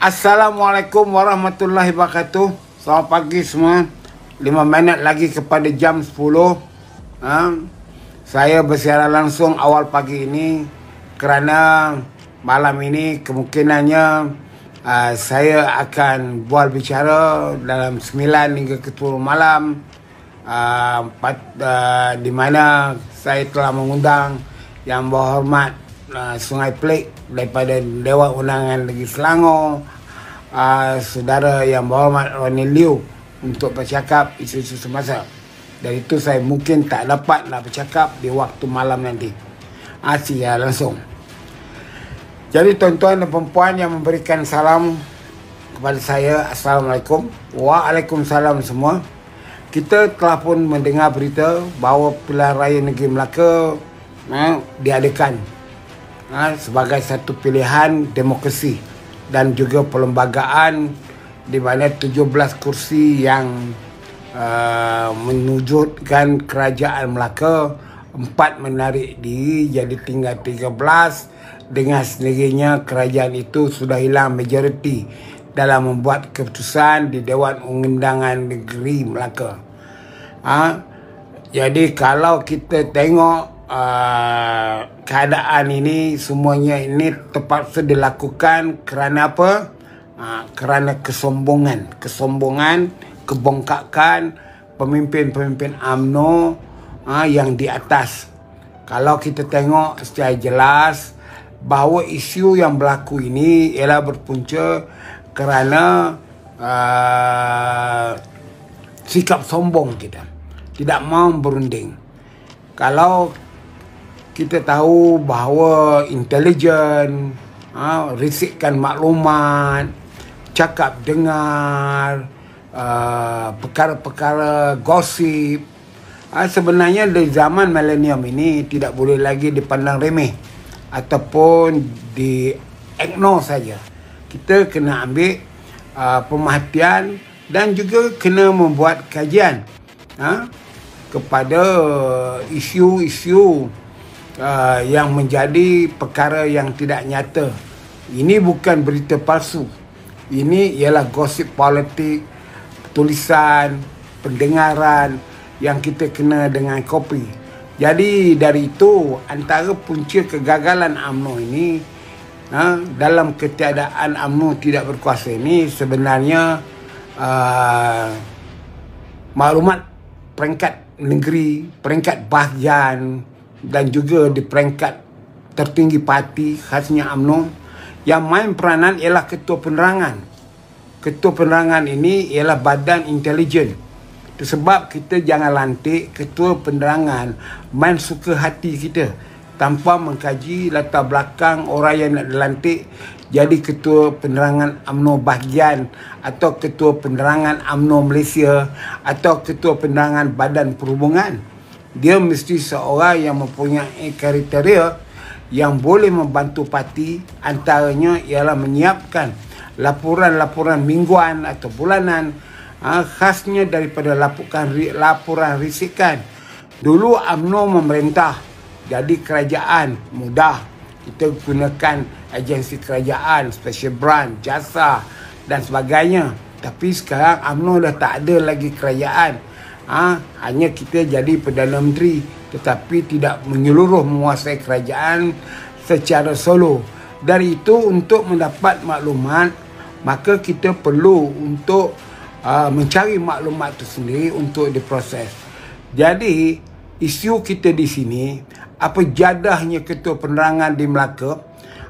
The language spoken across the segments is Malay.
Assalamualaikum warahmatullahi wabarakatuh. Selamat pagi semua. 5 minit lagi kepada jam 10. Ha? Saya bersiaran langsung awal pagi ini kerana malam ini kemungkinannya uh, saya akan buat bicara dalam 9 hingga ke 10 malam uh, uh, di mana saya telah mengundang yang berhormat uh, Sungai Pelik daripada Dewan Undangan Negeri Selangor. Uh, saudara yang berhormat Ronnie Liu untuk bercakap isu-isu semasa. Dari itu saya mungkin tak dapat nak bercakap di waktu malam nanti. Asyik ya langsung. Jadi tuan-tuan dan perempuan yang memberikan salam kepada saya Assalamualaikum. Waalaikumsalam semua. Kita telah pun mendengar berita bahawa pilihan raya negeri Melaka eh, diadakan ha, sebagai satu pilihan demokrasi dan juga perlembagaan di mana 17 kursi yang uh, menunjukkan kerajaan Melaka empat menarik diri jadi tinggal 13 dengan sendirinya kerajaan itu sudah hilang majoriti dalam membuat keputusan di Dewan Undangan Negeri Melaka. Ha? Jadi kalau kita tengok uh, keadaan ini semuanya ini terpaksa dilakukan kerana apa? Uh, kerana kesombongan, kesombongan, kebongkakan pemimpin-pemimpin AMNO uh, yang di atas. Kalau kita tengok secara jelas bahawa isu yang berlaku ini ialah berpunca kerana uh, sikap sombong kita. Tidak mahu berunding. Kalau kita tahu bahawa intelijen ha, risikkan maklumat cakap dengar uh, perkara-perkara gosip. Ha, sebenarnya di zaman milenium ini tidak boleh lagi dipandang remeh ataupun di ignore saja. Kita kena ambil uh, pemerhatian dan juga kena membuat kajian ha, kepada isu-isu uh, yang menjadi perkara yang tidak nyata. Ini bukan berita palsu. Ini ialah gosip politik, tulisan, pendengaran yang kita kena dengan kopi. Jadi dari itu antara punca kegagalan UMNO ini ha, dalam ketiadaan UMNO tidak berkuasa ini sebenarnya uh, maklumat peringkat negeri, peringkat bahagian dan juga di peringkat tertinggi parti khasnya UMNO yang main peranan ialah ketua penerangan. Ketua penerangan ini ialah badan intelijen. Sebab kita jangan lantik ketua penerangan main suka hati kita tanpa mengkaji latar belakang orang yang nak dilantik jadi ketua penerangan UMNO bahagian atau ketua penerangan UMNO Malaysia atau ketua penerangan Badan Perhubungan dia mesti seorang yang mempunyai kriteria yang boleh membantu parti antaranya ialah menyiapkan laporan-laporan mingguan atau bulanan ha, khasnya daripada laporan laporan risikan. Dulu UMNO memerintah jadi kerajaan mudah. Kita gunakan agensi kerajaan special branch jasa dan sebagainya. Tapi sekarang UMNO dah tak ada lagi kerajaan ha, hanya kita jadi Perdana Menteri tetapi tidak menyeluruh menguasai kerajaan secara solo. Dari itu untuk mendapat maklumat maka kita perlu untuk uh, mencari maklumat itu sendiri untuk diproses. Jadi isu kita di sini apa jadahnya ketua penerangan di Melaka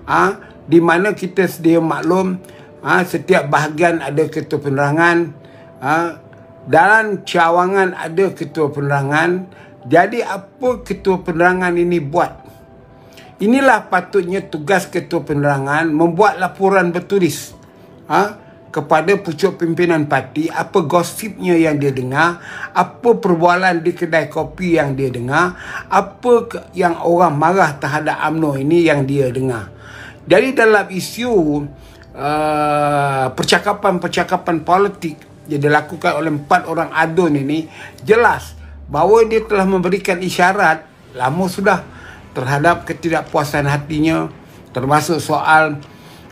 ha, di mana kita sedia maklum ha, setiap bahagian ada ketua penerangan ha, dalam cawangan ada ketua penerangan. Jadi apa ketua penerangan ini buat? Inilah patutnya tugas ketua penerangan membuat laporan bertulis ha, kepada pucuk pimpinan parti apa gosipnya yang dia dengar apa perbualan di kedai kopi yang dia dengar apa yang orang marah terhadap UMNO ini yang dia dengar. Jadi dalam isu uh, percakapan-percakapan politik yang dilakukan oleh empat orang adun ini jelas bahawa dia telah memberikan isyarat lama sudah terhadap ketidakpuasan hatinya termasuk soal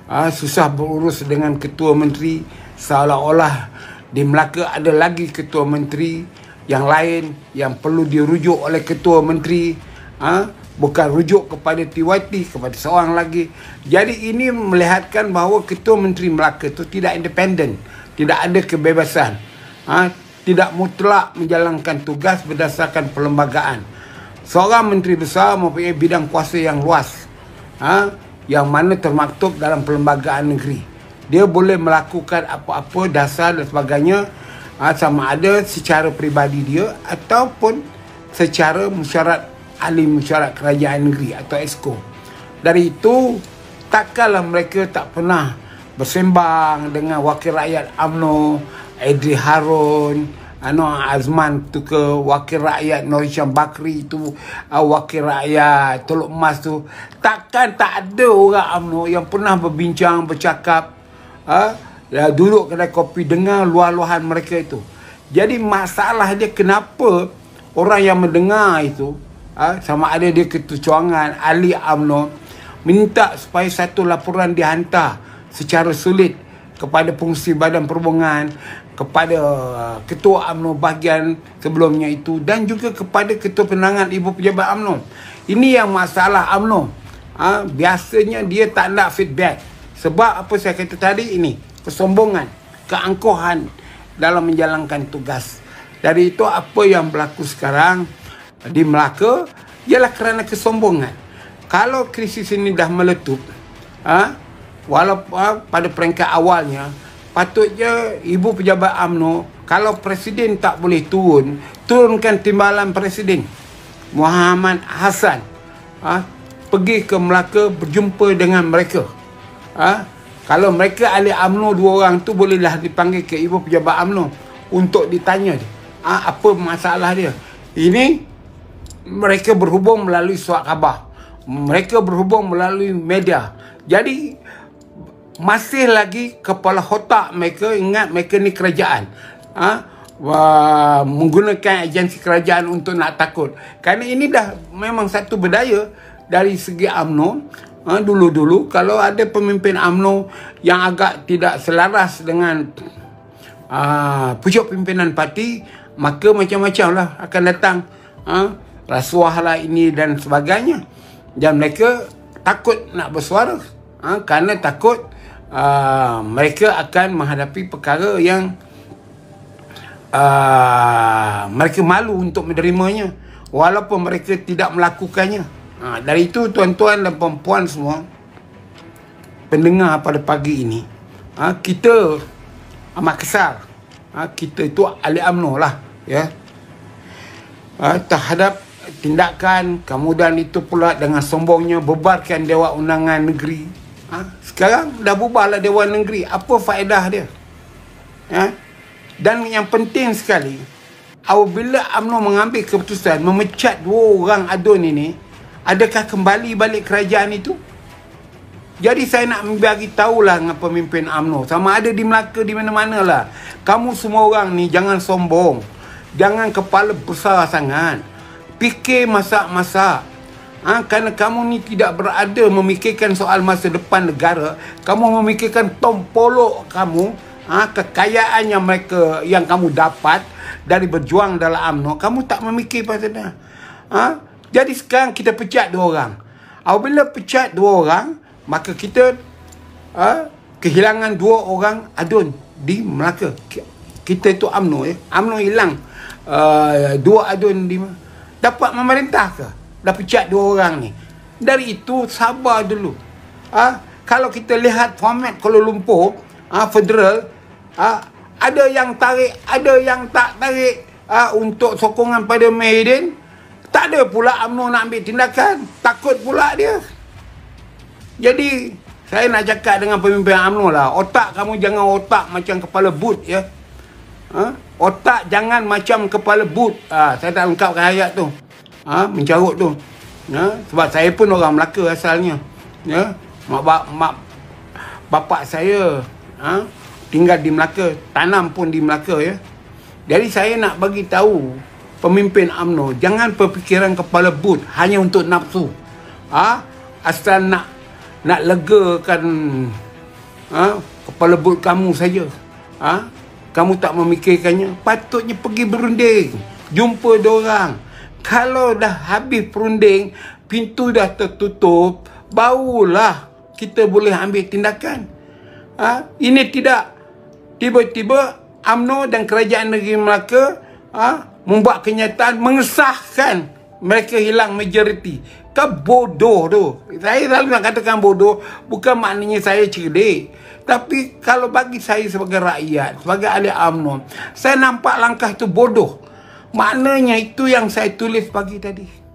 ha, susah berurus dengan ketua menteri seolah-olah di Melaka ada lagi ketua menteri yang lain yang perlu dirujuk oleh ketua menteri ha, bukan rujuk kepada TYT kepada seorang lagi. Jadi ini melihatkan bahawa ketua menteri Melaka itu tidak independen tidak ada kebebasan. Ha, tidak mutlak menjalankan tugas berdasarkan perlembagaan. Seorang menteri besar mempunyai bidang kuasa yang luas ha, yang mana termaktub dalam perlembagaan negeri. Dia boleh melakukan apa-apa dasar dan sebagainya ha, sama ada secara peribadi dia ataupun secara mesyuarat ahli mesyuarat kerajaan negeri atau ESCO. Dari itu, takkanlah mereka tak pernah bersembang dengan wakil rakyat AMNO, Edri Harun, Anwar Azman tu ke wakil rakyat Norisham Bakri tu uh, wakil rakyat Teluk Emas tu takkan tak ada orang AMNO yang pernah berbincang bercakap ya, duduk kedai kopi dengar luah-luahan mereka itu. Jadi masalah dia kenapa orang yang mendengar itu ha, sama ada dia ketucuangan ahli UMNO minta supaya satu laporan dihantar secara sulit kepada fungsi badan perhubungan kepada uh, ketua UMNO bahagian sebelumnya itu dan juga kepada ketua penangan ibu pejabat UMNO. Ini yang masalah UMNO. Ha, biasanya dia tak nak feedback. Sebab apa saya kata tadi ini kesombongan, keangkuhan dalam menjalankan tugas. Dari itu apa yang berlaku sekarang di Melaka ialah kerana kesombongan. Kalau krisis ini dah meletup, ha, walaupun pada peringkat awalnya, patutnya ibu pejabat AMNO, kalau presiden tak boleh turun, turunkan timbalan presiden. Muhammad Hassan ha, pergi ke Melaka berjumpa dengan mereka. Ha, kalau mereka ahli UMNO dua orang tu bolehlah dipanggil ke ibu pejabat UMNO untuk ditanya dia. Ha, apa masalah dia? Ini mereka berhubung melalui surat khabar. Mereka berhubung melalui media. Jadi masih lagi kepala otak mereka ingat mereka ni kerajaan. Ha? Wah, menggunakan agensi kerajaan untuk nak takut. Kerana ini dah memang satu berdaya dari segi UMNO. Ha, dulu-dulu kalau ada pemimpin AMNO yang agak tidak selaras dengan uh, pucuk pimpinan parti maka macam-macam lah akan datang. Ha, rasuah lah ini dan sebagainya. Dan mereka takut nak bersuara. Ha, kerana takut uh, mereka akan menghadapi perkara yang uh, mereka malu untuk menerimanya. Walaupun mereka tidak melakukannya. Ha, dari itu tuan-tuan dan puan semua pendengar pada pagi ini ha, kita amat kesal. Ha, kita itu ahli UMNO lah ya. Ha, terhadap tindakan kemudian itu pula dengan sombongnya bebarkan Dewan Undangan Negeri ha, sekarang dah bubarlah Dewan Negeri apa faedah dia ha? dan yang penting sekali apabila UMNO mengambil keputusan memecat dua orang adun ini Adakah kembali balik kerajaan itu? Jadi saya nak bagi tahulah dengan pemimpin AMNO. Sama ada di Melaka, di mana-mana lah. Kamu semua orang ni jangan sombong. Jangan kepala besar sangat. Fikir masak-masak. Ha, kerana kamu ni tidak berada memikirkan soal masa depan negara. Kamu memikirkan tompolok kamu. Ha, kekayaan yang mereka yang kamu dapat dari berjuang dalam AMNO. Kamu tak memikir pasal dia. Ha? Jadi sekarang kita pecat dua orang. Apabila pecat dua orang, maka kita uh, kehilangan dua orang adun di Melaka. Kita itu UMNO ya. UMNO hilang uh, dua adun di dapat memerintah ke? Dah pecat dua orang ni. Dari itu sabar dulu. Uh, kalau kita lihat format Kuala Lumpur uh, federal uh, ada yang tarik, ada yang tak tarik uh, untuk sokongan pada Maiden tak ada pula UMNO nak ambil tindakan. Takut pula dia. Jadi, saya nak cakap dengan pemimpin UMNO lah. Otak kamu jangan otak macam kepala boot ya. Ha? Otak jangan macam kepala boot. Ha, saya tak lengkapkan ayat tu. Ha? Mencarut tu. Ha? Sebab saya pun orang Melaka asalnya. Ya? Mak, bap, mak bapak saya ha? tinggal di Melaka. Tanam pun di Melaka ya. Jadi saya nak bagi tahu pemimpin AMNO jangan berfikiran kepala but hanya untuk nafsu ha? asal nak nak legakan ha? kepala but kamu saja. Ha? Kamu tak memikirkannya. Patutnya pergi berunding. Jumpa orang. Kalau dah habis perunding, pintu dah tertutup, barulah kita boleh ambil tindakan. Ha? Ini tidak. Tiba-tiba UMNO dan Kerajaan Negeri Melaka ha? membuat kenyataan mengesahkan mereka hilang majoriti. Kan bodoh tu. Saya selalu nak katakan bodoh. Bukan maknanya saya cerdik. Tapi kalau bagi saya sebagai rakyat, sebagai ahli UMNO, saya nampak langkah itu bodoh. Maknanya itu yang saya tulis pagi tadi.